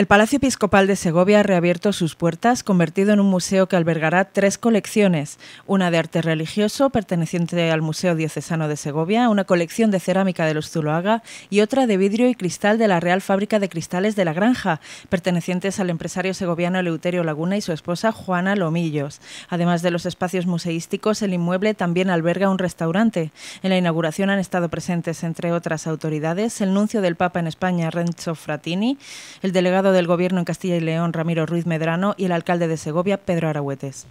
El Palacio Episcopal de Segovia ha reabierto sus puertas, convertido en un museo que albergará tres colecciones, una de arte religioso perteneciente al Museo Diocesano de Segovia, una colección de cerámica de los Zuloaga y otra de vidrio y cristal de la Real Fábrica de Cristales de la Granja, pertenecientes al empresario segoviano Eleuterio Laguna y su esposa Juana Lomillos. Además de los espacios museísticos, el inmueble también alberga un restaurante. En la inauguración han estado presentes, entre otras autoridades, el nuncio del Papa en España, Renzo Fratini, el delegado del Gobierno en Castilla y León, Ramiro Ruiz Medrano, y el alcalde de Segovia, Pedro Aragüetes.